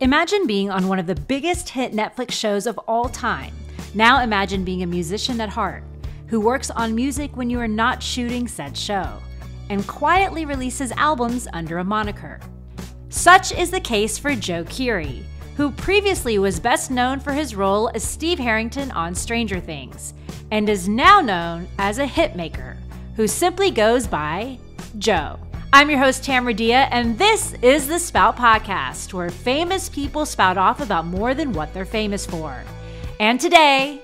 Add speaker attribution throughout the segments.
Speaker 1: Imagine being on one of the biggest hit Netflix shows of all time. Now imagine being a musician at heart who works on music when you are not shooting said show and quietly releases albums under a moniker. Such is the case for Joe Keery, who previously was best known for his role as Steve Harrington on Stranger Things and is now known as a hitmaker who simply goes by Joe. I'm your host, Tamara Dhia, and this is the Spout Podcast, where famous people spout off about more than what they're famous for. And today,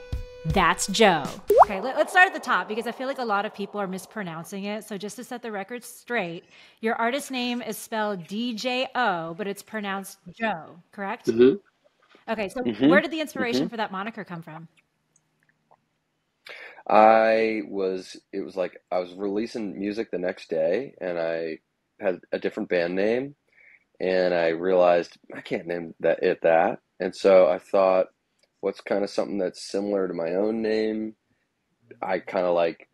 Speaker 1: that's Joe. Okay, let, us start at the top because I feel like a lot of people are mispronouncing it. So, just to set the record straight, your artist name is spelled D J O, but it's pronounced Joe, correct?
Speaker 2: Mm-hmm.
Speaker 1: Okay, so
Speaker 2: Mm-hmm.
Speaker 1: where did the inspiration
Speaker 2: Mm-hmm.
Speaker 1: for that moniker come from?
Speaker 2: I was, it was like I was releasing music the next day and I had a different band name and I realized I can't name that it that. And so I thought, what's kind of something that's similar to my own name? I kind of like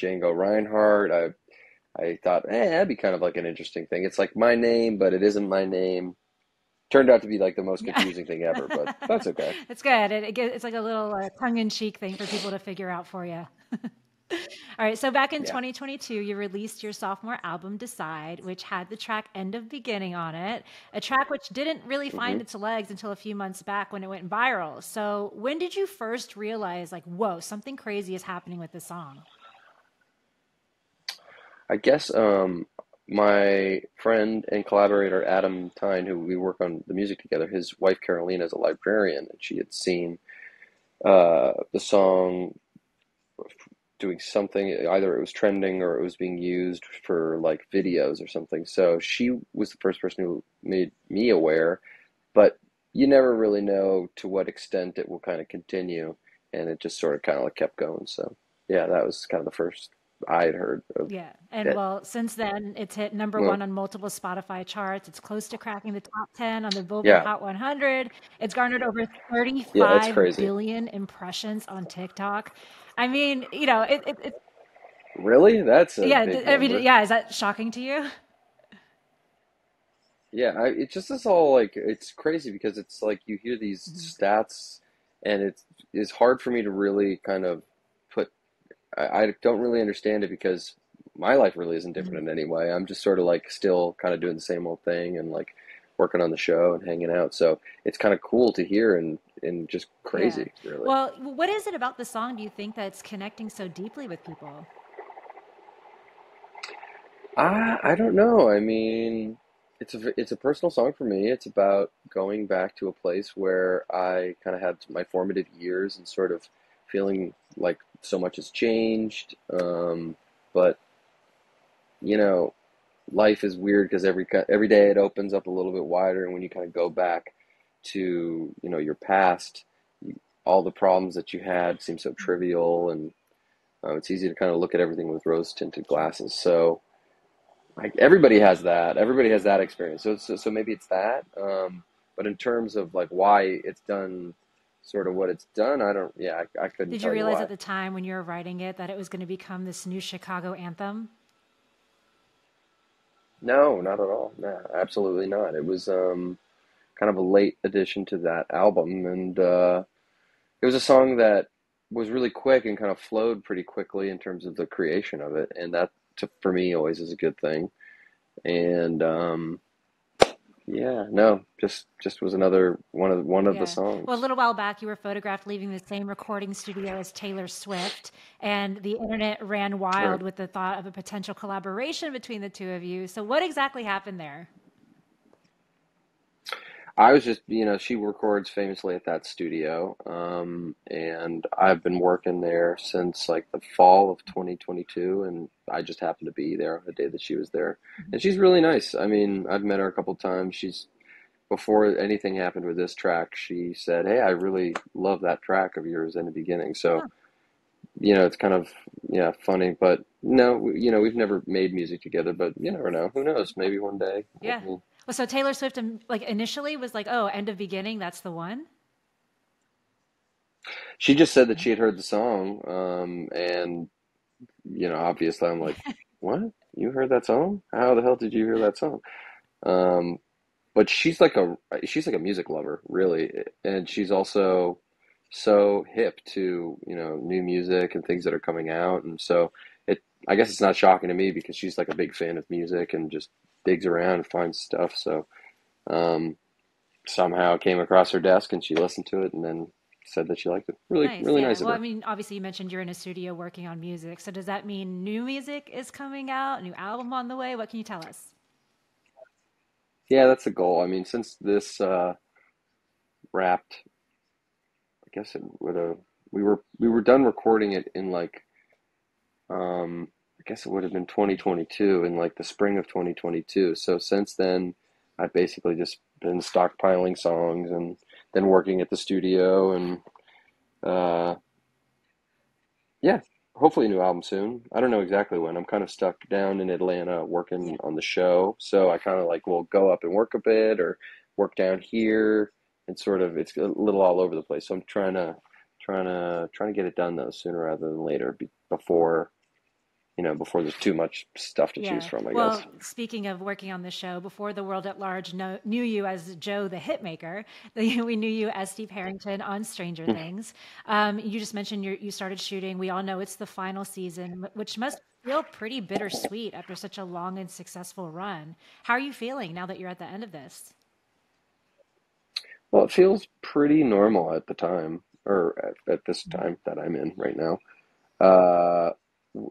Speaker 2: Django Reinhardt. I I thought, eh, that'd be kind of like an interesting thing. It's like my name, but it isn't my name. Turned out to be like the most confusing thing ever, but that's okay.
Speaker 1: It's good. It, it, it's like a little uh, tongue-in-cheek thing for people to figure out for you. All right. So back in
Speaker 2: Yeah.
Speaker 1: 2022, you released your sophomore album, Decide, which had the track End of Beginning on it, a track which didn't really find
Speaker 2: hmm
Speaker 1: its legs until a few months back when it went viral. So when did you first realize, like, whoa, something crazy is happening with this song?
Speaker 2: I guess um, my friend and collaborator Adam Thein, who we work on the music together, his wife Carolina is a librarian, and she had seen uh, the song doing something, either it was trending or it was being used for like videos or something. So she was the first person who made me aware, but you never really know to what extent it will kind of continue, and it just sort of kind of like kept going. So yeah, that was kind of the first I had heard of
Speaker 1: Yeah. And
Speaker 2: it.
Speaker 1: well, since then, it's hit number
Speaker 2: Well,
Speaker 1: one on multiple Spotify charts. It's close to cracking the top 10 on the Billboard
Speaker 2: yeah,
Speaker 1: Hot 100. It's garnered over
Speaker 2: yeah, it's
Speaker 1: 35
Speaker 2: crazy.
Speaker 1: billion impressions on TikTok. I mean, you know, it, it, it
Speaker 2: Really? That's
Speaker 1: yeah, I mean, yeah, is that shocking to you?
Speaker 2: Yeah, I, it just is all like it's crazy because it's like you hear these
Speaker 1: Mhm.
Speaker 2: stats and it's it's hard for me to really kind of I, I don't really understand it because my life really isn't different mm-hmm. in any way. I'm just sort of like still kind of doing the same old thing and like working on the show and hanging out. So it's kind of cool to hear and and just
Speaker 1: Yeah.
Speaker 2: crazy, really.
Speaker 1: Well, what is it about the song do you think that's connecting so deeply with people?
Speaker 2: I I don't know. I mean, it's a it's a personal song for me. It's about going back to a place where I kind of had my formative years and sort of feeling like so much has changed. Um, but you know, life is weird because every every day it opens up a little bit wider, and when you kind of go back to, you know, your past, you, all the problems that you had seem so trivial, and uh, it's easy to kind of look at everything with rose-tinted glasses. So. Like everybody has that. Everybody has that experience. So so, so maybe it's that. Um, but in terms of like why it's done, sort of what it's done, I don't. Yeah, I, I couldn't
Speaker 1: Did you
Speaker 2: you
Speaker 1: realize
Speaker 2: why.
Speaker 1: at the time when you were writing it that it was going to become this new Chicago anthem?
Speaker 2: No, not at all. No, absolutely not. It was um, kind of a late addition to that album, and uh, it was a song that was really quick and kind of flowed pretty quickly in terms of the creation of it, and that to, for me always is a good thing. And um, yeah, no, just just was another one of one of the
Speaker 1: songs. Well, a little while back, you were photographed leaving the same recording studio as Taylor Swift, and the internet ran
Speaker 2: Right.
Speaker 1: wild with the thought of a potential collaboration between the two of you. So, what exactly happened there?
Speaker 2: I was just, you know, she records famously at that studio, um, and I've been working there since like the fall of 2022, and I just happened to be there on the day that she was there. And she's really nice. I mean, I've met her a couple times. She's, before anything happened with this track, she said, "Hey, I really love that track of yours in the beginning." So, you know, it's kind of, yeah, funny, but no, you know, we've never made music together, but you never know. Who knows? Maybe one day
Speaker 1: Yeah.
Speaker 2: we'll
Speaker 1: Well, so Taylor Swift, um, like initially was like, "Oh, end of beginning, that's the one."
Speaker 2: She just said that she had heard the song, um, and you know, obviously, I'm like, "What? You heard that song? How the hell did you hear that song?" Um, but she's like a she's like a music lover, really, and she's also so hip to you know new music and things that are coming out, and so it I guess it's not shocking to me because she's like a big fan of music and just digs around and finds stuff. So um, somehow it came across her desk and she listened to it and then said that she liked it. Really,
Speaker 1: Nice,
Speaker 2: really
Speaker 1: yeah.
Speaker 2: nice
Speaker 1: Well, I mean, obviously, you mentioned you're in a studio working on music. So does that mean new music is coming out, a new album on the way? What can you tell us?
Speaker 2: Yeah, that's the goal. I mean, since this uh, wrapped, I guess it would have we were we were done recording it in like um, guess it would have been 2022 in like the spring of 2022. So since then, I've basically just been stockpiling songs and then working at the studio and uh, yeah, hopefully a new album soon. I don't know exactly when. I'm kind of stuck down in Atlanta working on the show, so I kind of like will go up and work a bit or work down here and sort of it's a little all over the place. So I'm trying to trying to trying to get it done though sooner rather than later be, before you know before there's too much stuff to choose from, I
Speaker 1: Well,
Speaker 2: guess.
Speaker 1: speaking of working on the show, before the world at large know, knew you as Joe the Hitmaker, we knew you as Steve Harrington on Stranger Things. Um, you just mentioned you you started shooting. We all know it's the final season, which must feel pretty bittersweet after such a long and successful run. How are you feeling now that you're at the end of this?
Speaker 2: Well, it feels pretty normal at the time or at, at this time that I'm in right now. Uh,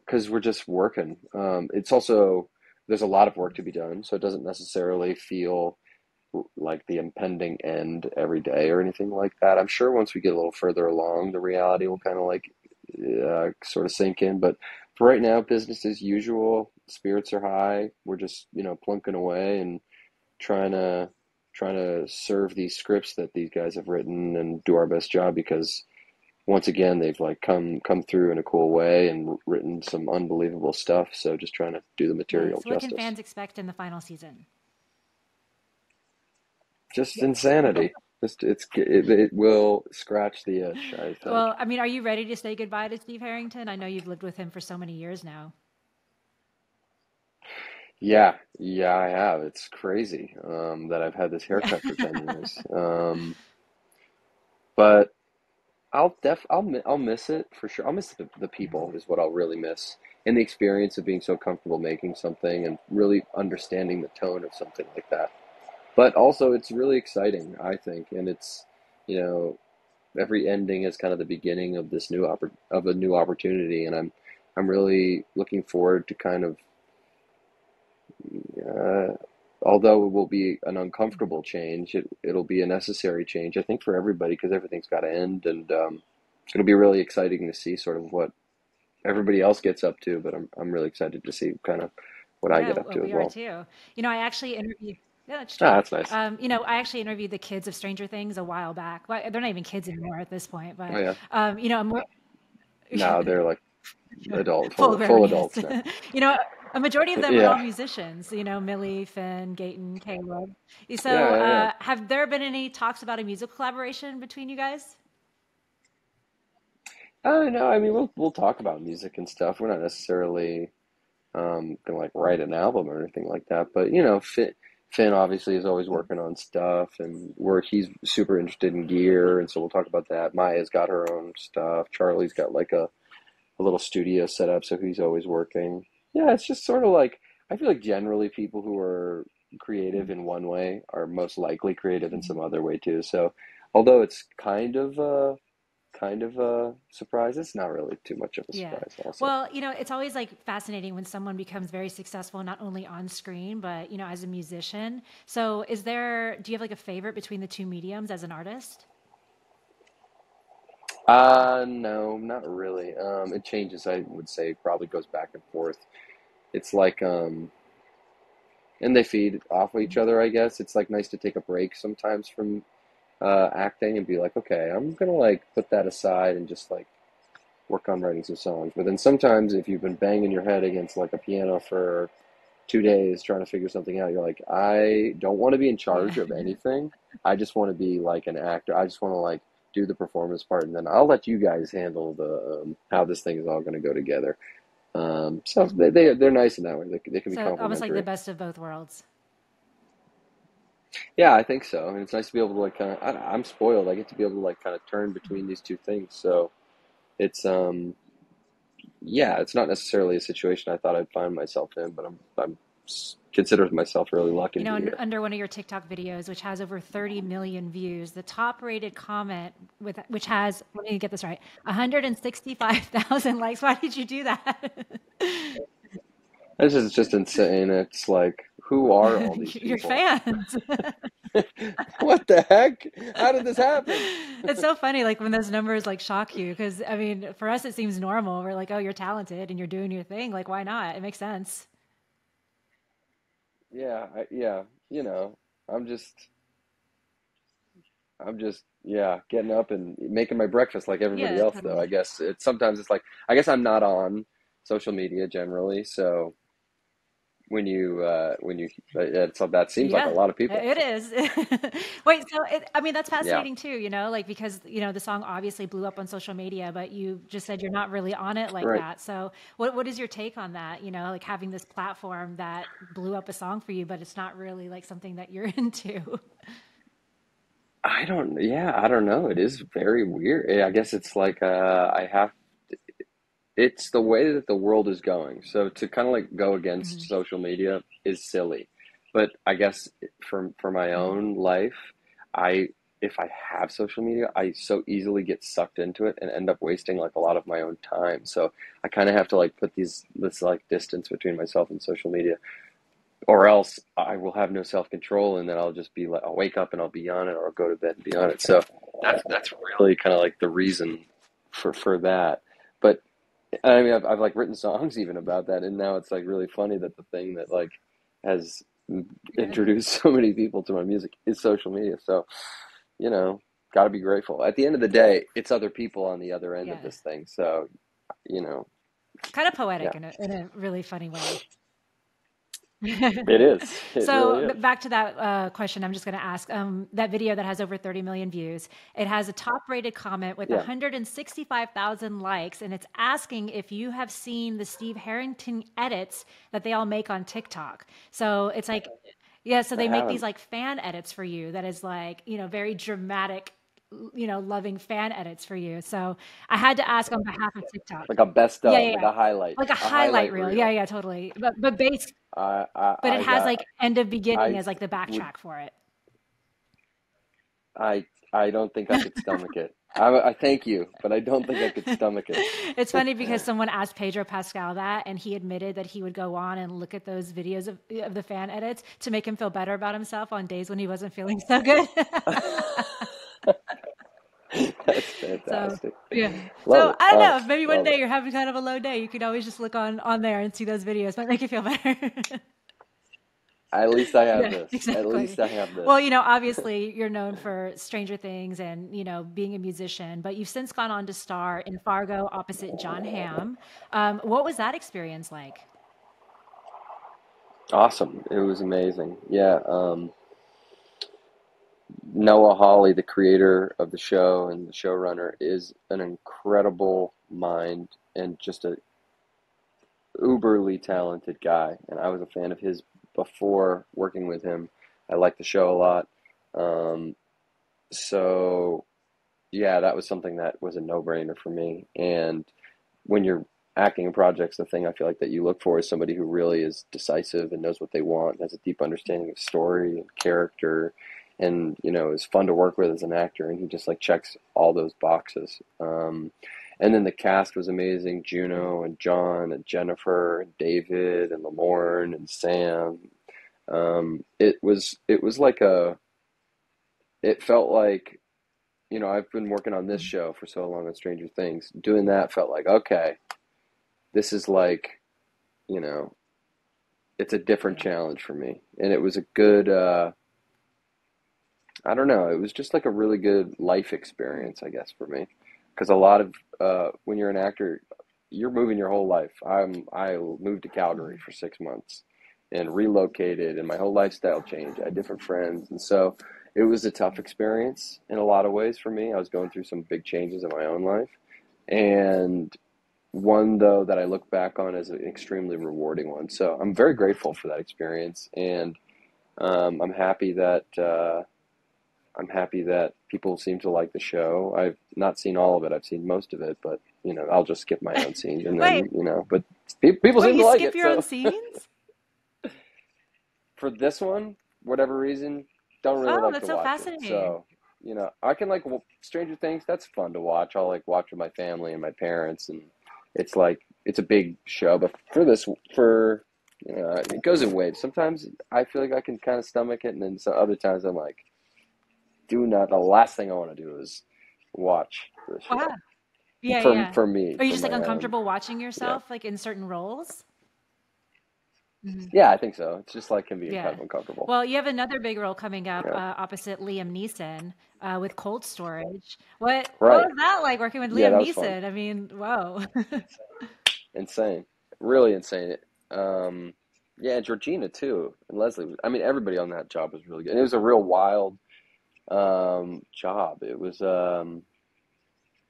Speaker 2: because we're just working. Um, it's also there's a lot of work to be done, so it doesn't necessarily feel like the impending end every day or anything like that. I'm sure once we get a little further along, the reality will kind of like uh, sort of sink in. But for right now, business as usual. Spirits are high. We're just you know plunking away and trying to trying to serve these scripts that these guys have written and do our best job because once again they've like come come through in a cool way and written some unbelievable stuff so just trying to do the material
Speaker 1: Nice. What can fans expect in the final season?
Speaker 2: just insanity just it's it, it will scratch the itch i think
Speaker 1: Well, I mean, are you ready to say goodbye to Steve Harrington? I know you've lived with him for so many years now.
Speaker 2: yeah yeah i have it's crazy um that i've had this haircut for 10 years um but I'll def I'll I'll miss it for sure. I'll miss the, the people is what I'll really miss, and the experience of being so comfortable making something and really understanding the tone of something like that. But also, it's really exciting, I think, and it's you know every ending is kind of the beginning of this new oppor- of a new opportunity, and I'm I'm really looking forward to kind of uh, although it will be an uncomfortable change, it it'll be a necessary change, I think, for everybody because everything's got to end, and um, it'll be really exciting to see sort of what everybody else gets up to. But I'm I'm really excited to see kind of what I get up
Speaker 1: well,
Speaker 2: to as
Speaker 1: we are
Speaker 2: well.
Speaker 1: too. You know, I actually interviewed. Yeah, that's
Speaker 2: Ah,
Speaker 1: true.
Speaker 2: that's nice.
Speaker 1: Um, you know, I actually interviewed the kids of Stranger Things a while back. Well, they're not even kids anymore at this point,
Speaker 2: Oh
Speaker 1: but
Speaker 2: yeah,
Speaker 1: um, you know, I'm more
Speaker 2: no, they're like adult,
Speaker 1: full
Speaker 2: full adults.
Speaker 1: You know, a majority of them are all musicians. You know, Millie, Finn, Gaten, Caleb. So,
Speaker 2: yeah, yeah, yeah.
Speaker 1: uh, have there been any talks about a musical collaboration between you guys?
Speaker 2: Uh, no, I mean we'll we'll talk about music and stuff. We're not necessarily um, gonna like write an album or anything like that. But you know, Finn, Finn obviously is always working on stuff, and where he's super interested in gear, and so we'll talk about that. Maya's got her own stuff. Charlie's got like a, a little studio set up, so he's always working. Yeah, it's just sort of like I feel like generally people who are creative in one way are most likely creative in some other way too. So although it's kind of uh kind of a surprise, it's not really too much of a
Speaker 1: Yeah.
Speaker 2: surprise also.
Speaker 1: Well, you know, it's always like fascinating when someone becomes very successful, not only on screen, but, you know, as a musician. So, is there, do you have like a favorite between the two mediums as an artist?
Speaker 2: Uh, no, not really. Um, it changes, I would say, probably goes back and forth. It's like, um, and they feed off of each other, I guess. It's like nice to take a break sometimes from uh, acting and be like, okay, I'm gonna like put that aside and just like work on writing some songs. But then sometimes if you've been banging your head against like a piano for two days trying to figure something out, you're like, I don't want to be in charge of anything. I just want to be like an actor. I just want to like do the performance part, and then I'll let you guys handle the um, how this thing is all going to go together. Um, so they, they they're nice in that way. They, they can be
Speaker 1: So, almost like the best of both worlds.
Speaker 2: Yeah, I think so. And it's nice to be able to like kind of, I, I'm spoiled. I get to be able to like kind of turn between these two things. So it's, um, yeah, it's not necessarily a situation I thought I'd find myself in, but I'm, I'm consider myself really lucky
Speaker 1: You know,
Speaker 2: here.
Speaker 1: under one of your TikTok videos, which has over 30 million views, the top rated comment with which has, let me get this right, 165,000 likes. Why did you do that?
Speaker 2: This is just insane. It's like, who are all these
Speaker 1: Your
Speaker 2: people?
Speaker 1: fans.
Speaker 2: What the heck? How did this happen?
Speaker 1: It's so funny, like when those numbers like shock you, because I mean, for us it seems normal. We're like, oh, you're talented and you're doing your thing. Like, why not? It makes sense.
Speaker 2: Yeah, I, yeah, you know, I'm just, I'm just, yeah, getting up and making my breakfast like everybody
Speaker 1: Yeah,
Speaker 2: else, though. I guess it's sometimes it's like, I guess I'm not on social media generally, so when you, uh, when you, uh, it's, that seems like a lot of people.
Speaker 1: it is. Wait, so it, I mean, that's
Speaker 2: Yeah,
Speaker 1: fascinating too, you know, like because, you know, the song obviously blew up on social media, but you just said you're not really on it like
Speaker 2: right.
Speaker 1: that. So what what is your take on that? You know, like having this platform that blew up a song for you, but it's not really like something that you're into.
Speaker 2: I don't, yeah, I don't know. It is very weird. I guess it's like, uh, I have, it's the way that the world is going. So to kind of like go against
Speaker 1: hmm
Speaker 2: social media is silly. But I guess for for my
Speaker 1: hmm
Speaker 2: own life, I if I have social media, I so easily get sucked into it and end up wasting like a lot of my own time. So I kind of have to like put these this like distance between myself and social media, or else I will have no self-control and then I'll just be like I'll wake up and I'll be on it or I'll go to bed and be on it. So that's that's really kind of like the reason for for that. I mean, I've, I've like written songs even about that, and now it's like really funny that the thing that like has
Speaker 1: Yeah.
Speaker 2: introduced so many people to my music is social media. So, you know, got to be grateful. At the end of the day, it's other people on the other end of this thing. So, you know,
Speaker 1: Kind of poetic
Speaker 2: yeah,
Speaker 1: in a in a really funny way.
Speaker 2: it is. It
Speaker 1: So
Speaker 2: really
Speaker 1: b-
Speaker 2: is.
Speaker 1: back to that uh, question, I'm just going to ask um, that video that has over 30 million views. It has a top-rated comment with
Speaker 2: Yeah,
Speaker 1: 165,000 likes, and it's asking if you have seen the Steve Harrington edits that they all make on TikTok. So it's like, yeah, so
Speaker 2: I
Speaker 1: they make these
Speaker 2: haven't.
Speaker 1: like fan edits for you. That is like, you know, very dramatic, you know, loving fan edits for you. So I had to ask on behalf of TikTok.
Speaker 2: Like a best
Speaker 1: Yeah,
Speaker 2: of,
Speaker 1: yeah,
Speaker 2: like a highlight,
Speaker 1: Like a
Speaker 2: a
Speaker 1: highlight
Speaker 2: highlight
Speaker 1: reel. Yeah,
Speaker 2: reel.
Speaker 1: yeah, totally. But but base
Speaker 2: I, I,
Speaker 1: but it
Speaker 2: I
Speaker 1: has like end of beginning
Speaker 2: I
Speaker 1: as like the backtrack for it.
Speaker 2: I, I don't think I could stomach it. I, I thank you, but I don't think I could stomach it.
Speaker 1: it's funny because someone asked Pedro Pascal that, and he admitted that he would go on and look at those videos of, of the fan edits to make him feel better about himself on days when he wasn't feeling so good.
Speaker 2: That's
Speaker 1: so
Speaker 2: fantastic.
Speaker 1: yeah.
Speaker 2: Love
Speaker 1: So
Speaker 2: it.
Speaker 1: I don't know. Maybe one day
Speaker 2: it.
Speaker 1: you're having kind of a low day. You could always just look on on there and see those videos. Might make you feel better.
Speaker 2: At least I have
Speaker 1: Yeah,
Speaker 2: this. At least I have this.
Speaker 1: Well, you know, obviously you're known for Stranger Things and, you know, being a musician, but you've since gone on to star in Fargo opposite Jon Hamm. Um, what was that experience like?
Speaker 2: Awesome. It was amazing. Yeah. Um, Noah Hawley, the creator of the show and the showrunner, is an incredible mind and just a uberly talented guy. And I was a fan of his before working with him. I liked the show a lot. Um, so yeah, that was something that was a no-brainer for me. And when you're acting in projects, the thing I feel like that you look for is somebody who really is decisive and knows what they want, has a deep understanding of story and character, and you know is fun to work with as an actor. And he just like checks all those boxes. Um, and then the cast was amazing: Juno and John and Jennifer and David and Lamorne and Sam. Um, it was it was like a it felt like you know I've been working on this
Speaker 1: Mhm.
Speaker 2: show for so long on Stranger Things. Doing that felt like okay, this is like you know it's a different challenge for me, and it was a good. Uh, I don't know. It was just like a really good life experience, I guess, for me. Because a lot of uh, when you're an actor, you're moving your whole life. I'm I moved to Calgary for six months and relocated, and my whole lifestyle changed. I had different friends, and so it was a tough experience in a lot of ways for me. I was going through some big changes in my own life, and one though that I look back on as an extremely rewarding one. So I'm very grateful for that experience, and Um, I'm happy that uh, I'm happy that people seem to like the show. I've not seen all of it. I've seen most of it, but you know, I'll just skip my own scenes and then you know. But pe- people
Speaker 1: Wait,
Speaker 2: seem to like it.
Speaker 1: you skip your
Speaker 2: so-
Speaker 1: own scenes?
Speaker 2: for this one, whatever reason, don't really
Speaker 1: Oh,
Speaker 2: like
Speaker 1: that's
Speaker 2: to
Speaker 1: so
Speaker 2: watch it.
Speaker 1: fascinating.
Speaker 2: So, you know, I can like w- Stranger Things. That's fun to watch. I'll like watch with my family and my parents, and it's like it's a big show. But for this, for you know, it goes in waves. Sometimes I feel like I can kind of stomach it, and then some other times I'm like, do not. The last thing I want to do is watch the show.
Speaker 1: Wow. Yeah,
Speaker 2: for
Speaker 1: yeah.
Speaker 2: for me.
Speaker 1: Are you just like
Speaker 2: my own-
Speaker 1: uncomfortable watching yourself like in certain roles?
Speaker 2: Yeah, I think so. It's just like can be
Speaker 1: Yeah.
Speaker 2: kind of uncomfortable.
Speaker 1: Well, you have another big role coming up
Speaker 2: Yeah.
Speaker 1: uh, opposite Liam Neeson uh, with Cold Storage. What
Speaker 2: Right.
Speaker 1: what was that like working with Liam
Speaker 2: that was fun.
Speaker 1: Neeson? I mean, whoa.
Speaker 2: insane, really insane. Um, yeah, Georgina too, and Lesley. I mean, everybody on that job was really good. And it was a real wild um, job. It was, um,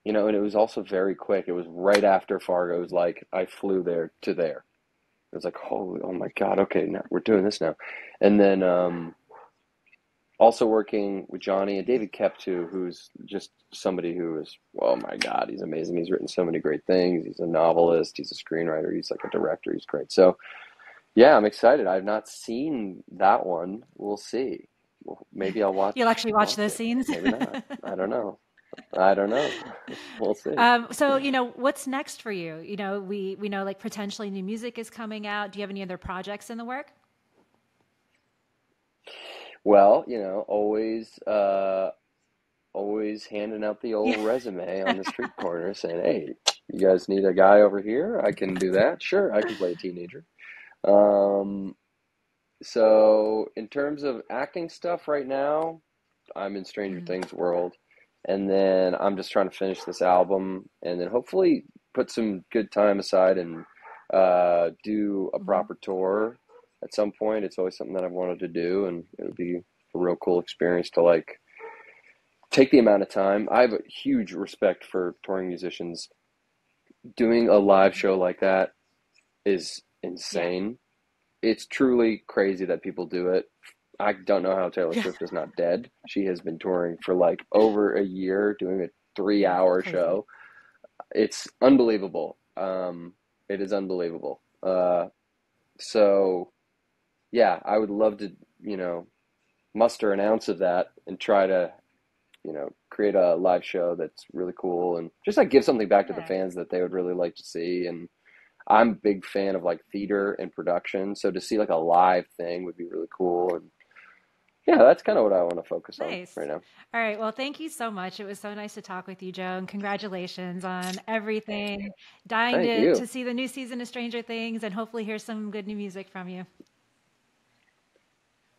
Speaker 2: you know, and it was also very quick. It was right after Fargo. It was like I flew there to there. It was like, holy, oh my God, okay, now we're doing this now. And then um, also working with Johnny and David Koepp too, who's just somebody who is, oh my God, he's amazing. He's written so many great things. He's a novelist, he's a screenwriter, he's like a director, he's great. So yeah, I'm excited. I've not seen that one. We'll see. Well, maybe I'll watch.
Speaker 1: You'll actually watch
Speaker 2: watch
Speaker 1: those
Speaker 2: it.
Speaker 1: scenes?
Speaker 2: Maybe not. I don't know. I don't know. We'll see.
Speaker 1: Um, so you know what's next for you? You know, we we know like potentially new music is coming out. Do you have any other projects in the work?
Speaker 2: Well, you know, always, uh, always handing out the old
Speaker 1: Yeah.
Speaker 2: resume on the street corner saying, "Hey, you guys need a guy over here? I can do that. Sure, I can play a teenager." Um, so in terms of acting stuff right now, I'm in Stranger
Speaker 1: Mhm.
Speaker 2: Things world, and then I'm just trying to finish this album, and then hopefully put some good time aside and uh, do a
Speaker 1: Mhm.
Speaker 2: proper tour at some point. It's always something that I've wanted to do, and it would be a real cool experience to like take the amount of time. I have a huge respect for touring musicians. Doing a live show like that is insane. It's truly crazy that people do it. I don't know how Taylor
Speaker 1: Yeah.
Speaker 2: Swift is not dead. She has been touring for like over a year, doing a three-hour show. It's unbelievable. Um, it is unbelievable. Uh, so, yeah, I would love to, you know, muster an ounce of that and try to, you know, create a live show that's really cool and just like give something back to the fans that they would really like to see. And I'm a big fan of like theater and production, so to see like a live thing would be really cool. And yeah, that's kind of what I want to focus on right now.
Speaker 1: All right. Well, thank you so much. It was so nice to talk with you, Joe, and congratulations on everything. Dying
Speaker 2: Thank
Speaker 1: to,
Speaker 2: you.
Speaker 1: to see the new season of Stranger Things and hopefully hear some good new music from you.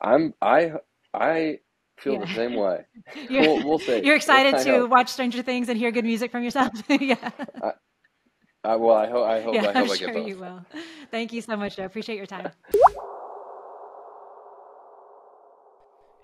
Speaker 2: I'm I I feel the same way.
Speaker 1: You're,
Speaker 2: We'll, we'll see.
Speaker 1: you're excited
Speaker 2: I
Speaker 1: to watch Stranger Things and hear good music from yourself. yeah.
Speaker 2: I, well, I hope I hope
Speaker 1: yeah,
Speaker 2: I hope
Speaker 1: I'm
Speaker 2: I
Speaker 1: sure
Speaker 2: get both.
Speaker 1: you will. Thank you so much, Joe. Appreciate your time.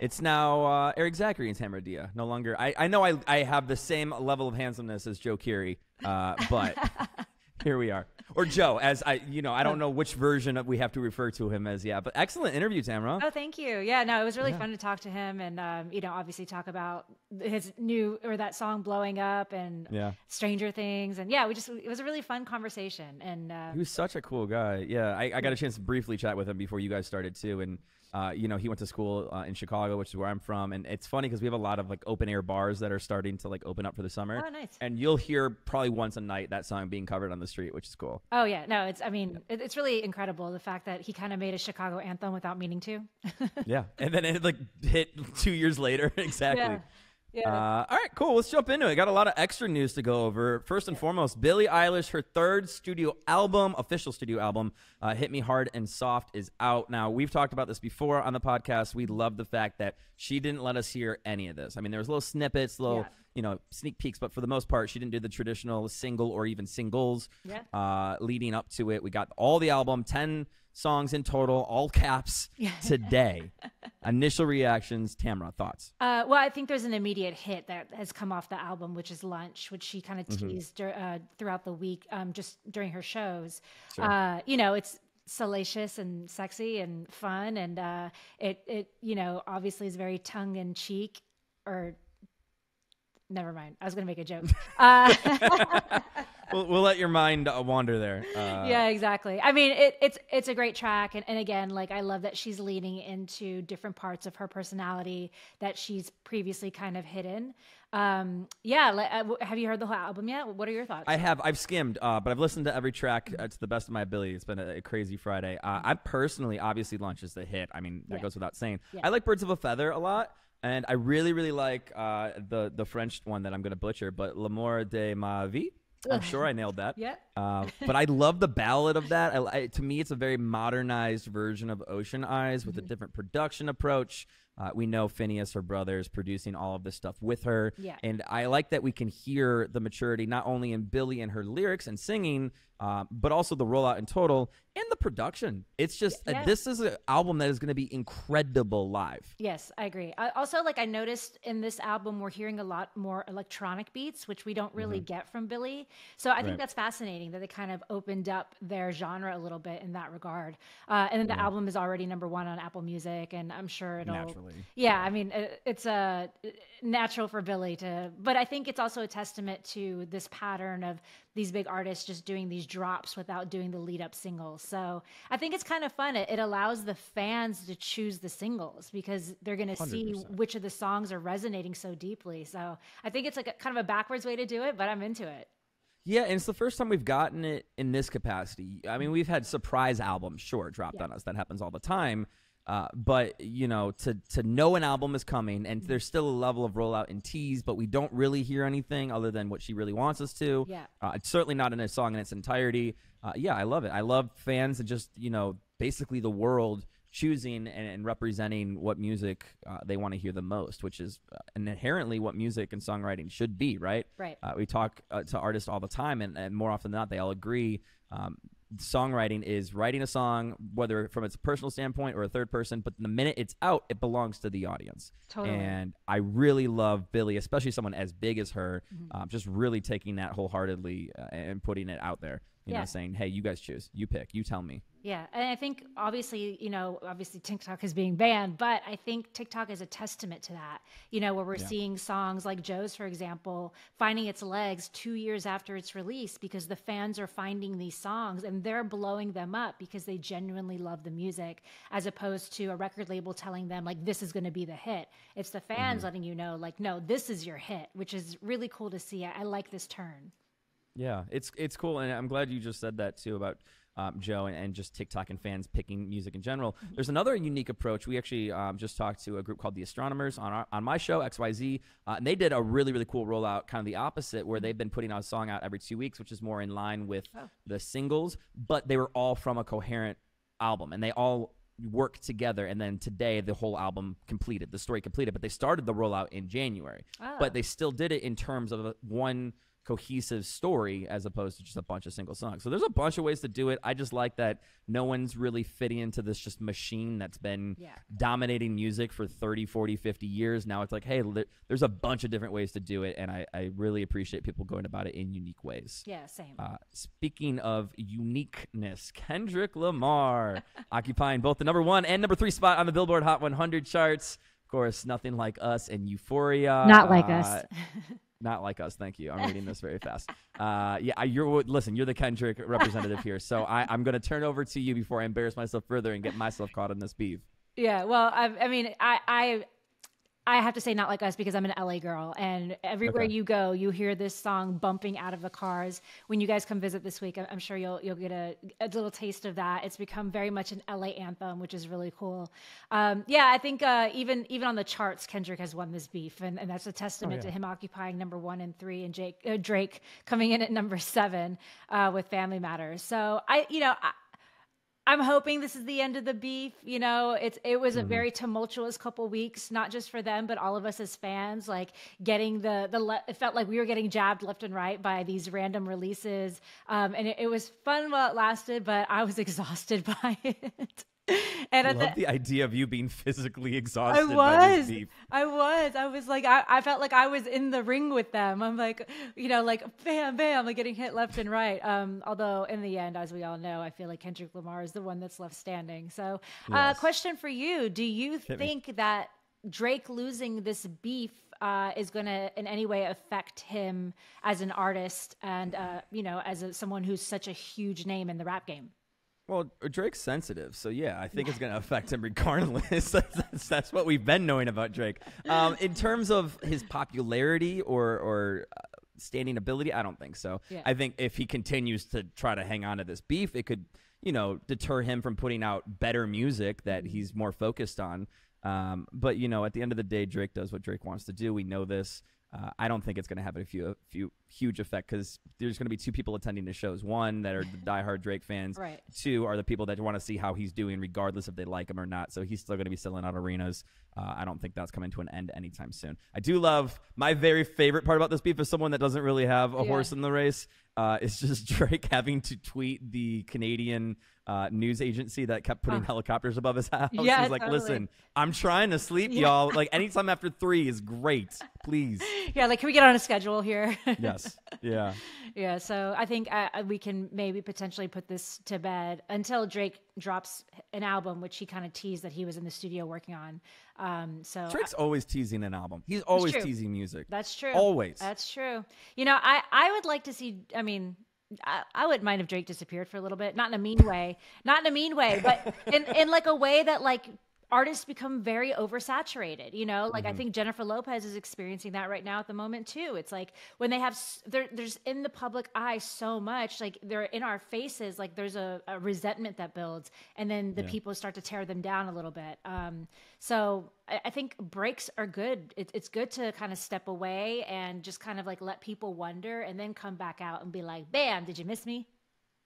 Speaker 3: It's now uh, Eric Zachary and Tamara Dhia. No longer. I, I know I, I have the same level of handsomeness as Joe Keery, uh, but here we are. Or Joe, as I, you know, I don't know which version of we have to refer to him as. Yeah, but excellent interview, Tamara.
Speaker 1: Oh, thank you. Yeah, no, it was really
Speaker 3: Yeah.
Speaker 1: fun to talk to him and, um, you know, obviously talk about his new or that song blowing up and
Speaker 3: Yeah,
Speaker 1: Stranger Things. And yeah, we just, it was a really fun conversation. And, uh,
Speaker 3: he was such a cool guy. Yeah, I, I got a chance to briefly chat with him before you guys started too, and. Uh, you know, he went to school uh, in Chicago, which is where I'm from, and it's funny because we have a lot of like open air bars that are starting to like open up for the summer.
Speaker 1: oh, nice.
Speaker 3: And you'll hear probably once a night that song being covered on the street, which is cool.
Speaker 1: Oh, yeah. No, it's, I mean, it, it's really incredible the fact that he kind of made a Chicago anthem without meaning to.
Speaker 3: Yeah, and then it like hit two years later. exactly.
Speaker 1: Yeah. Yeah.
Speaker 3: Uh, all right, cool. Let's jump into it. Got a lot of extra news to go over. First and foremost, Billie Eilish, her third studio album, official studio album, uh, "Hit Me Hard and Soft," is out now. We've talked about this before on the podcast. We love the fact that she didn't let us hear any of this. I mean, there was little snippets, little
Speaker 1: Yeah.
Speaker 3: you know sneak peeks, but for the most part, she didn't do the traditional single or even singles
Speaker 1: yeah.
Speaker 3: uh, leading up to it. We got all the album, 10 songs in total, all caps today. Initial reactions, Tamara, thoughts?
Speaker 1: Uh, well, I think there's an immediate hit that has come off the album, which is Lunch, which she kind of
Speaker 3: Mm-hmm.
Speaker 1: teased dur- uh, throughout the week, um, just during her shows.
Speaker 3: Sure.
Speaker 1: Uh, you know, it's salacious and sexy and fun, and uh, it it you know obviously is very tongue in cheek or never mind. I was going to make a joke. Uh,
Speaker 3: we'll, we'll let your mind uh, wander there. Uh,
Speaker 1: yeah, exactly. I mean, it, it's it's a great track, and, and again, like I love that she's leaning into different parts of her personality that she's previously kind of hidden. Um, yeah, uh, have you heard the whole album yet? What are your thoughts?
Speaker 3: I have. I've skimmed, uh, but I've listened to every track uh, to the best of my ability. It's been a, a crazy Friday. Uh, I personally, obviously, Lunch is the hit. I mean, that
Speaker 1: Yeah.
Speaker 3: goes without saying.
Speaker 1: Yeah.
Speaker 3: I like Birds of a Feather a lot. And I really, really like uh, the the French one that I'm going to butcher, but L'amour de ma vie. I'm sure I nailed that.
Speaker 1: Yeah.
Speaker 3: Uh, but I love the ballad of that. I, I, to me, it's a very modernized version of Ocean Eyes with a different production approach. Uh, we know Phineas, her brother, is producing all of this stuff with her.
Speaker 1: Yeah.
Speaker 3: And I like that we can hear the maturity not only in Billie and her lyrics and singing, uh, but also the rollout in total and the production. It's just, uh, this is an album that is going to be incredible live.
Speaker 1: Yes, I agree. I, also, like I noticed in this album, we're hearing a lot more electronic beats, which we don't really get from Billie. So I think
Speaker 3: Right.
Speaker 1: that's fascinating that they kind of opened up their genre a little bit in that regard. Uh, and then the album is already number one on Apple Music, and I'm sure it'll.
Speaker 3: Naturally.
Speaker 1: Yeah, I mean, it's a natural for Billie to, but I think it's also a testament to this pattern of these big artists just doing these drops without doing the lead up singles. So I think it's kind of fun. It, it allows the fans to choose the singles because they're going to see which of the songs are resonating so deeply. So I think it's like a, kind of a backwards way to do it, but I'm into it.
Speaker 3: Yeah, and it's the first time we've gotten it in this capacity. I mean, we've had surprise albums, sure, dropped
Speaker 1: Yeah.
Speaker 3: on us. That happens all the time. Uh, but you know, to to know an album is coming, and there's still a level of rollout and tease, but we don't really hear anything other than what she really wants us to.
Speaker 1: Yeah.
Speaker 3: uh, it's certainly not in a song in its entirety. Uh, yeah, I love it. I love fans and just you know, basically the world choosing and, and representing what music uh, they want to hear the most, which is uh, inherently what music and songwriting should be, right?
Speaker 1: Right.
Speaker 3: Uh, we talk uh, to artists all the time, and, and more often than not, they all agree. Um, songwriting is writing a song, whether from its personal standpoint or a third person, but the minute it's out, it belongs to the audience.
Speaker 1: Totally.
Speaker 3: And I really love Billie, especially someone as big as her,
Speaker 1: Mm-hmm.
Speaker 3: um, just really taking that wholeheartedly uh, and putting it out there. You
Speaker 1: Yeah.
Speaker 3: know, saying, "Hey, you guys choose. You pick. You tell me."
Speaker 1: Yeah, and I think obviously, you know, obviously TikTok is being banned, but I think TikTok is a testament to that. You know, where we're seeing songs like Joe's, for example, finding its legs two years after its release because the fans are finding these songs and they're blowing them up because they genuinely love the music, as opposed to a record label telling them like this is going to be the hit. It's the fans mm-hmm. letting you know like, no, this is your hit, which is really cool to see. I, I like this turn.
Speaker 3: Yeah, it's it's cool, and I'm glad you just said that too about um, Joe and, and just TikTok and fans picking music in general. There's another unique approach. We actually um, just talked to a group called the Astronomers on our, on my show XYZ, uh, and they did a really really cool rollout, kind of the opposite, where they've been putting out a song out every two weeks, which is more in line with the singles, but they were all from a coherent album, and they all work together and then today the whole album completed the story completed but they started the rollout in january
Speaker 1: Oh.
Speaker 3: but they still did it in terms of a, one cohesive story as opposed to just a bunch of single songs. So there's a bunch of ways to do it. I just like that no one's really fitting into this just machine that's been
Speaker 1: Yeah.
Speaker 3: dominating music for 30, 40, 50 years. Now it's like, hey, li- there's a bunch of different ways to do it. And I, I really appreciate people going about it in unique ways.
Speaker 1: Yeah, same.
Speaker 3: Uh, speaking of uniqueness, Kendrick Lamar occupying both the number one and number three spot on the Billboard Hot 100 charts. Of course, nothing like us and Euphoria.
Speaker 1: Not like
Speaker 3: Uh,
Speaker 1: us.
Speaker 3: not like us. Thank you. I'm reading this very fast. Uh, yeah, you're listen. You're the Kendrick representative here, so I, I'm going to turn over to you before I embarrass myself further and get myself caught in this beef.
Speaker 1: Yeah, well, I, I mean, I, I, I have to say not like us because I'm an LA girl, and everywhere
Speaker 3: Okay.
Speaker 1: you go, you hear this song bumping out of the cars. When you guys come visit this week, I'm, sure you'll you'll get a, a little taste of that. It's become very much an LA anthem, which is really cool. Um, yeah, I think uh, even even on the charts, Kendrick has won this beef, and, and that's a testament to him occupying number one and three, and Jake uh, Drake coming in at number seven uh, with Family Matters. So I, you know. I, I'm hoping this is the end of the beef. You know, it's it was a very tumultuous couple weeks, not just for them, but all of us as fans. Like getting the the le- it felt like we were getting jabbed left and right by these random releases, um, and it, it was fun while it lasted, but I was exhausted by it. and
Speaker 3: I love
Speaker 1: the,
Speaker 3: the idea of you being physically exhausted. I
Speaker 1: was.
Speaker 3: beef.
Speaker 1: I was. I was like, I, I felt like I was in the ring with them. I'm like, you know, like bam, bam, like getting hit left and right. Um, although in the end, as we all know, I feel like Kendrick Lamar is the one that's left standing. So, uh, question for you: Do you
Speaker 3: me.
Speaker 1: think that Drake losing this beef uh, is going to in any way affect him as an artist and uh, you know as a, someone who's such a huge name in the rap game?
Speaker 3: Well, Drake's sensitive, so yeah, I think it's going to affect him regardless. that's, that's, that's what we've been knowing about Drake. Um, in terms of his popularity or or uh, standing ability, I don't think so.
Speaker 1: Yeah.
Speaker 3: I think if he continues to try to hang on to this beef, it could, you know, deter him from putting out better music that he's more focused on. Um, but you know, at the end of the day, Drake does what Drake wants to do. We know this. Uh, I don't think it's going to have a few, a few huge effect because there's going to be two people attending the shows. One that are the diehard Drake fans.
Speaker 1: Right.
Speaker 3: Two are the people that want to see how he's doing, regardless if they like him or not. So he's still going to be selling out arenas. Uh, I don't think that's coming to an end anytime soon. I do love my very favorite part about this beef is someone that doesn't really have a
Speaker 1: Yeah.
Speaker 3: horse in the race. Uh, it's just Drake having to tweet the Canadian uh, news agency that kept putting
Speaker 1: Huh.
Speaker 3: helicopters above his house.
Speaker 1: Yeah,
Speaker 3: He's like,
Speaker 1: totally.
Speaker 3: listen, I'm trying to sleep,
Speaker 1: Yeah.
Speaker 3: y'all. Like anytime after three is great. Please.
Speaker 1: Yeah, like can we get on a schedule here?
Speaker 3: Yes. Yeah.
Speaker 1: Yeah, so I think uh, we can maybe potentially put this to bed until Drake drops an album, which he kind of teased that he was in the studio working on. Um, so
Speaker 3: Drake's always teasing an album. He's always teasing music.
Speaker 1: that's true.
Speaker 3: Always.
Speaker 1: That's true. You know, I I would like to see. I mean. I, I wouldn't mind if Drake disappeared for a little bit, not in a mean way, not in a mean way, but in, in like a way that like artists become very oversaturated. You know, like I think Jennifer Lopez is experiencing that right now at the moment too. It's like when they have there's in the public eye so much, like they're in our faces, like there's a, a resentment that builds, and then the people start to tear them down a little bit. Um, so I, I think breaks are good. It, it's good to kind of step away and just kind of like let people wonder, and then come back out and be like, "Bam! Did you miss me?"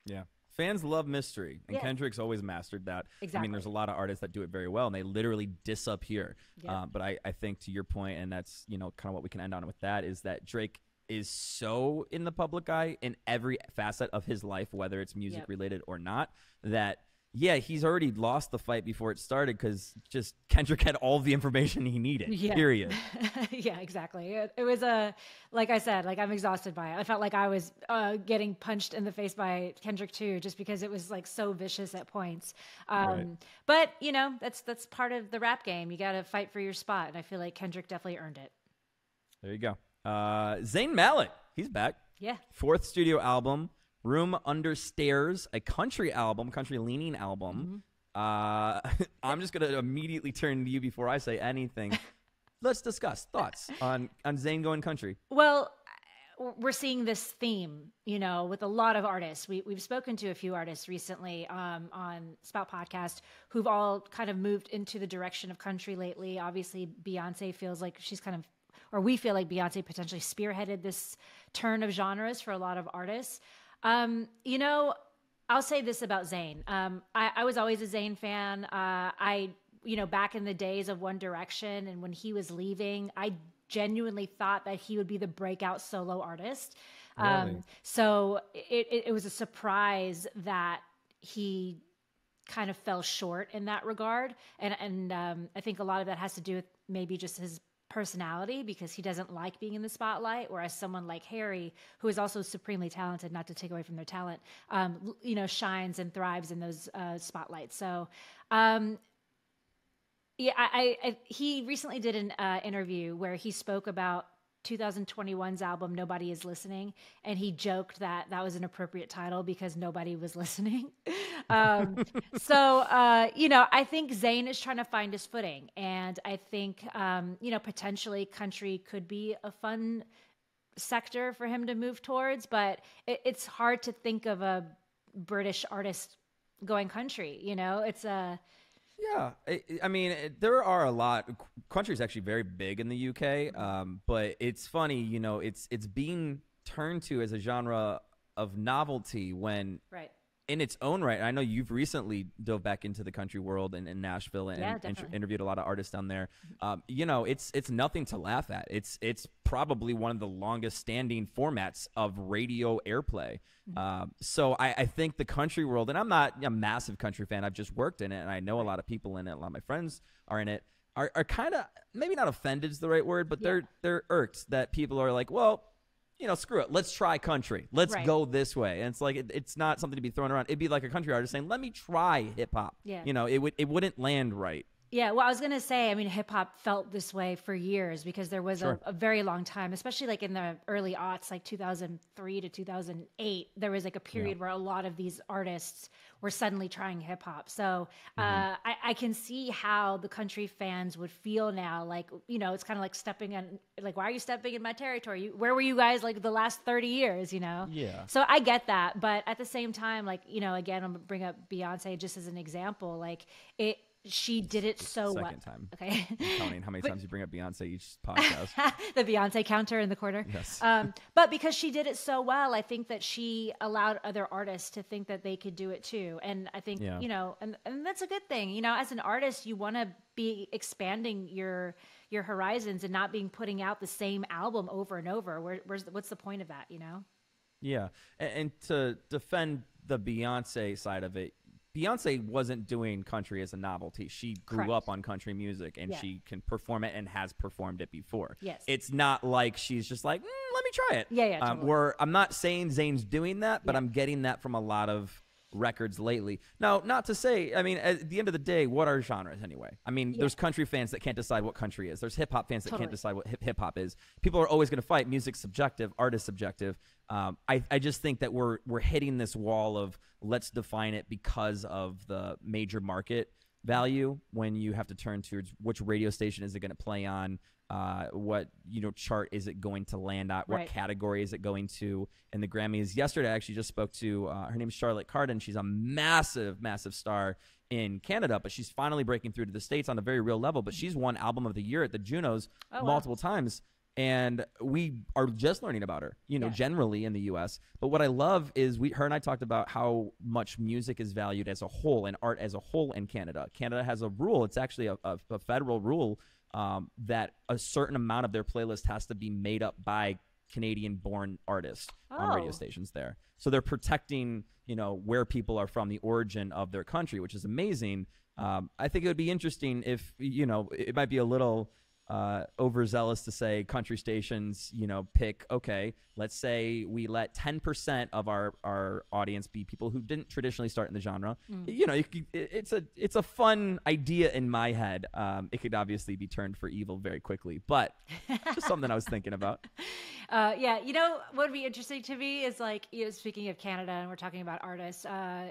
Speaker 3: Yeah. Fans love mystery, and
Speaker 1: Yeah.
Speaker 3: Kendrick's always mastered that.
Speaker 1: Exactly.
Speaker 3: I mean, there's a lot of artists that do it very well, and they literally disappear.
Speaker 1: Yeah.
Speaker 3: Uh, but I, I think to your point, and that's you know kind of what we can end on with that is that Drake is so in the public eye in every facet of his life, whether it's music
Speaker 1: Yep.
Speaker 3: related or not. That yeah, he's already lost the fight before it started because just Kendrick had all the information he needed.
Speaker 1: Yeah.
Speaker 3: Period.
Speaker 1: yeah, exactly. It, it was a, like I said, like I'm exhausted by it. I felt like I was uh, getting punched in the face by Kendrick too, just because it was like so vicious at points. Um,
Speaker 3: Right.
Speaker 1: But you know, that's that's part of the rap game. You got to fight for your spot, and I feel like Kendrick definitely earned it.
Speaker 3: There you go. Uh, Zayn Malik, he's back.
Speaker 1: Yeah.
Speaker 3: fourth studio album, Room Under Stairs, a country album, country leaning album. Uh, I'm just gonna immediately turn to you before I say anything. Let's discuss thoughts on on Zayn going country.
Speaker 1: Well, we're seeing this theme, you know, with a lot of artists. We, we've spoken to a few artists recently um, on Spout Podcast who've all kind of moved into the direction of country lately. Obviously, Beyonce feels like she's kind of, or we feel like Beyonce potentially spearheaded this turn of genres for a lot of artists. Um, you know, I'll say this about Zayn. Um, I, I was always a Zayn fan. Uh, I, you know, back in the days of One Direction and when he was leaving, I genuinely thought that he would be the breakout solo artist.
Speaker 3: Really?
Speaker 1: Um, so it, it, it was a surprise that he kind of fell short in that regard. And, and um, I think a lot of that has to do with maybe just his personality because he doesn't like being in the spotlight. Whereas someone like Harry, who is also supremely talented, not to take away from their talent, um, you know, shines and thrives in those uh, spotlights. So, um, yeah, I, I, he recently did an uh, interview where he spoke about 2021's album "Nobody Is Listening," and he joked that that was an appropriate title because nobody was listening. um, so, uh, you know, I think Zayn is trying to find his footing, and I think, um, you know, potentially country could be a fun sector for him to move towards, but it, it's hard to think of a British artist going country. You know, it's a
Speaker 3: Yeah, I, I mean, it- there are a lot. Country is actually very big in the UK, um, but it's funny, you know, it's it's being turned to as a genre of novelty when
Speaker 1: right.
Speaker 3: In its own right, I know you've recently dove back into the country world in, in Nashville and,
Speaker 1: Yeah,
Speaker 3: and interviewed a lot of artists down there. Um, you know, it's it's nothing to laugh at. It's it's probably one of the longest standing formats of radio airplay.
Speaker 1: Mm-hmm.
Speaker 3: Um, so I, I think the country world, and I'm not a massive country fan. I've just worked in it, and I know a lot of people in it. A lot of my friends are in it. Are, are kind of maybe not offended is the right word, but they're they're irked that people are like, well, you know, screw it. Let's try country. Let's
Speaker 1: Right.
Speaker 3: go this way. And it's like it, it's not something to be thrown around. It'd be like a country artist saying, "Let me try hip hop."
Speaker 1: Yeah.
Speaker 3: You know, it would it wouldn't land right.
Speaker 1: Yeah, well, I was gonna say, I mean, hip hop felt this way for years because there was
Speaker 3: Sure.
Speaker 1: a, a very long time, especially like in the early aughts, like 2003 to 2008. There was like a period where a lot of these artists were suddenly trying hip hop. So uh, I, I can see how the country fans would feel now. Like, you know, it's kind of like stepping in, like, why are you stepping in my territory? You, where were you guys like the last 30 years, you know?
Speaker 3: Yeah.
Speaker 1: So I get that, but at the same time, like you know, again, I'm gonna bring up Beyonce just as an example. Like it, she did it so well.
Speaker 3: Second time.
Speaker 1: Okay,
Speaker 3: Counting how many times you bring up Beyonce each podcast.
Speaker 1: the Beyonce counter in the corner.
Speaker 3: Yes.
Speaker 1: Um, but because she did it so well, I think that she allowed other artists to think that they could do it too. And I think
Speaker 3: Yeah.
Speaker 1: you know, and and that's a good thing. You know, as an artist, you want to be expanding your your horizons and not being putting out the same album over and over. Where, where's the, what's the point of that? You know.
Speaker 3: Yeah, and, and to defend the Beyonce side of it, Beyonce wasn't doing country as a novelty. She grew
Speaker 1: Correct.
Speaker 3: up on country music, and
Speaker 1: Yeah.
Speaker 3: she can perform it and has performed it before.
Speaker 1: Yes.
Speaker 3: it's not like she's just like, mm, let me try it.
Speaker 1: Yeah, yeah,
Speaker 3: Um,
Speaker 1: totally.
Speaker 3: where I'm not saying Zayn's doing that, but I'm getting that from a lot of records lately. Now, not to say, I mean, at the end of the day, what are genres anyway? I mean, there's country fans that can't decide what country is. There's hip hop fans that
Speaker 1: Totally.
Speaker 3: can't decide what hip hop is. People are always going to fight. Music's subjective, art is subjective. Um, I, I just think that we're we're hitting this wall of let's define it because of the major market value when you have to turn towards which radio station is it going to play on uh, what you know chart is it going to land at what
Speaker 1: Right.
Speaker 3: category is it going to in the grammys yesterday i actually just spoke to uh, her is charlotte cardin she's a massive massive star in canada but she's finally breaking through to the states on a very real level but she's won album of the year at the junos
Speaker 1: Oh, wow.
Speaker 3: multiple times and we are just learning about her you know
Speaker 1: Yeah.
Speaker 3: generally in the us but what i love is we her and i talked about how much music is valued as a whole and art as a whole in canada canada has a rule it's actually a, a, a federal rule um, that a certain amount of their playlist has to be made up by canadian born artists on radio
Speaker 1: Oh.
Speaker 3: stations there so they're protecting you know where people are from the origin of their country which is amazing um, i think it would be interesting if you know it might be a little uh, overzealous to say country stations, you know, pick, okay, let's say we let 10% of our, our audience be people who didn't traditionally start in the genre. You know, you it- it's a, it's a fun idea in my head. Um, it could obviously be turned for evil very quickly, but just something I was thinking about.
Speaker 1: Uh, yeah, you know what would be interesting to me is like, you know, speaking of Canada, and we're talking about artists. Uh,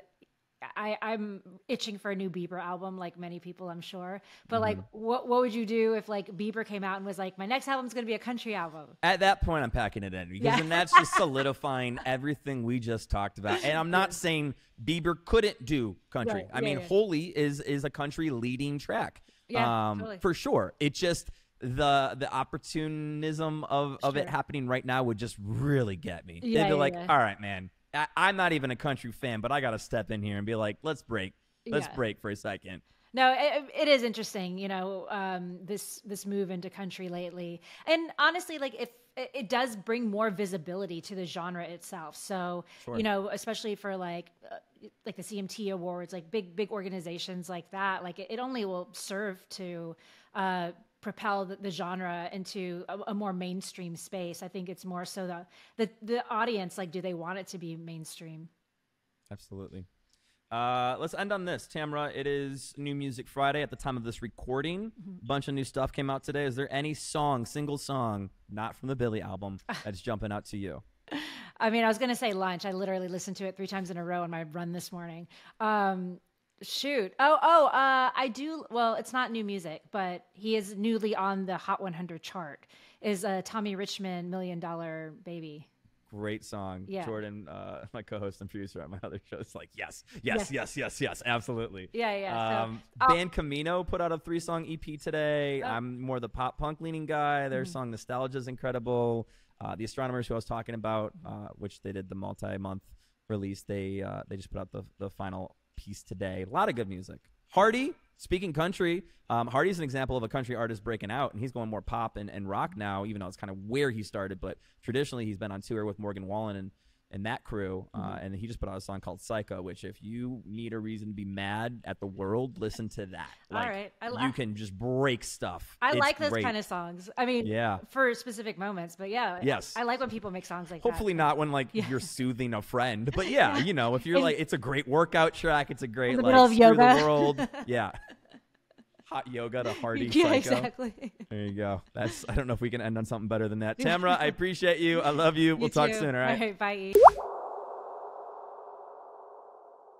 Speaker 1: I, I'm itching for a new Bieber album, like many people, I'm sure. But like,
Speaker 3: Mm-hmm.
Speaker 1: what what would you do if like Bieber came out and was like, my next album's gonna be a country album?
Speaker 3: At that point, I'm packing it in because
Speaker 1: Yeah.
Speaker 3: then that's just solidifying everything we just talked about. And I'm not saying Bieber couldn't do country.
Speaker 1: Right.
Speaker 3: I
Speaker 1: Yeah,
Speaker 3: mean,
Speaker 1: yeah.
Speaker 3: Holy is is a country leading track.
Speaker 1: Yeah,
Speaker 3: um,
Speaker 1: totally.
Speaker 3: for sure. It just the the opportunism of of it happening right now would just really get me.
Speaker 1: Yeah,
Speaker 3: They'd be
Speaker 1: yeah,
Speaker 3: like,
Speaker 1: yeah.
Speaker 3: all right, man. I, I'm not even a country fan, but I got to step in here and be like, let's break. Let's
Speaker 1: Yeah.
Speaker 3: break for a second.
Speaker 1: No, it, it is interesting, you know, um, this this move into country lately, and honestly, like if it, it does bring more visibility to the genre itself. So
Speaker 3: Sure.
Speaker 1: you know, especially for like uh, like the CMT awards, like big big organizations like that, like it, it only will serve to uh, propel the, the genre into a, a more mainstream space. I think it's more so the the the audience, like, do they want it to be mainstream?
Speaker 3: Absolutely. Uh, let's end on this, Tamara. It is New Music Friday at the time of this recording.
Speaker 1: Mm-hmm.
Speaker 3: Bunch of new stuff came out today. Is there any song, single song, not from the Billie album, that's jumping out to you?
Speaker 1: I mean, I was going to say lunch. I literally listened to it three times in a row on my run this morning. Um, shoot. Oh, oh, uh, I do. Well, it's not new music, but he is newly on the Hot 100 chart. Is uh, Tommy Richman Million Dollar Baby?
Speaker 3: Great song.
Speaker 1: Yeah.
Speaker 3: Jordan, uh, my co-host and producer at my other show, is like, yes, yes,
Speaker 1: Yes.
Speaker 3: yes, yes, yes, absolutely.
Speaker 1: Yeah, yeah.
Speaker 3: Um,
Speaker 1: I'll-
Speaker 3: Band Camino put out a three-song EP today.
Speaker 1: Oh.
Speaker 3: I'm more the pop punk leaning guy. Their
Speaker 1: Mm-hmm.
Speaker 3: song "Nostalgia" is incredible. Uh, the Astronomers, who I was talking about, uh, which they did the multi-month release, They uh, they just put out the the final piece today. A lot of good music. Hardy, speaking country, um, Hardy's an example of a country artist breaking out, and he's going more pop and, and rock now, even though it's kind of where he started. But traditionally, he's been on tour with Morgan Wallen and and that crew. Uh,
Speaker 1: Mm-hmm.
Speaker 3: and he just put out a song called Psycho, which if you need a reason to be mad at the world, listen to that.
Speaker 1: All
Speaker 3: Like,
Speaker 1: right. I li-
Speaker 3: you can just break stuff.
Speaker 1: I
Speaker 3: It's
Speaker 1: like those
Speaker 3: great.
Speaker 1: kind of songs. I mean,
Speaker 3: Yeah.
Speaker 1: for specific moments, but yeah.
Speaker 3: Yes.
Speaker 1: I like when people make songs like that.
Speaker 3: Hopefully not when like you're soothing a friend, but yeah, you know, if you're
Speaker 1: In-
Speaker 3: like, it's a great workout track. It's a great like
Speaker 1: middle of yoga.
Speaker 3: the world. Yeah, hot yoga to Hardy.
Speaker 1: Yeah,
Speaker 3: Psycho.
Speaker 1: exactly.
Speaker 3: There you go. That's I don't know if we can end on something better than that. Tamara, I appreciate you. I love you. We'll talk soon. All right.
Speaker 1: All right. Bye.